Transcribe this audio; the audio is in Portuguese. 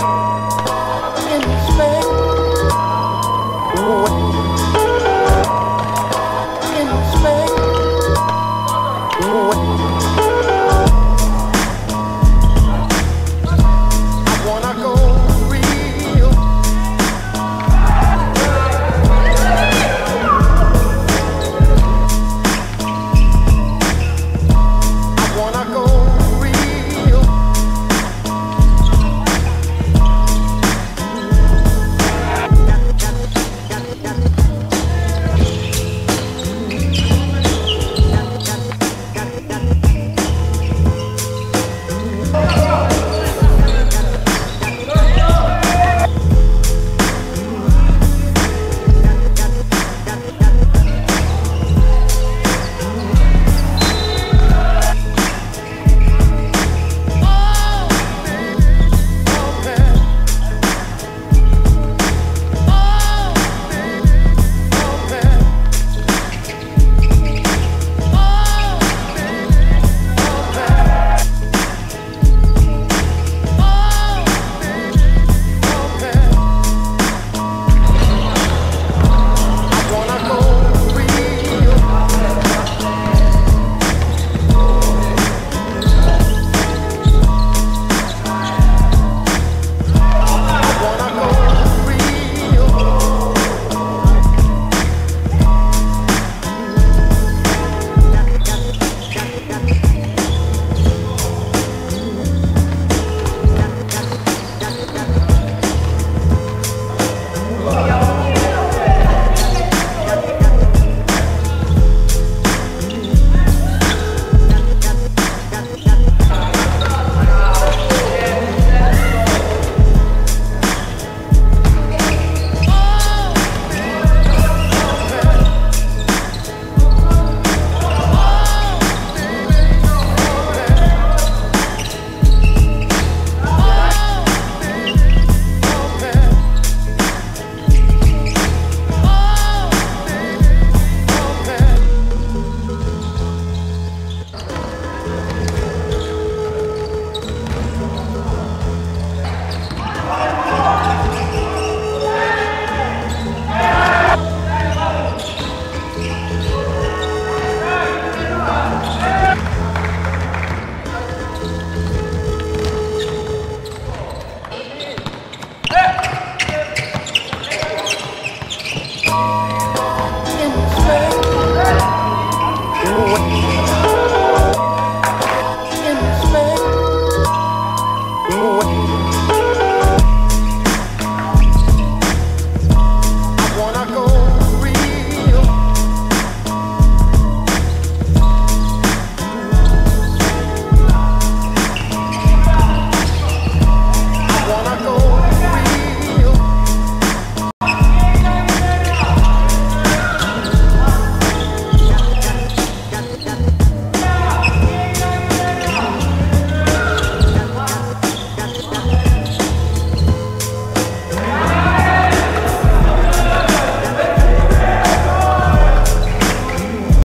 Música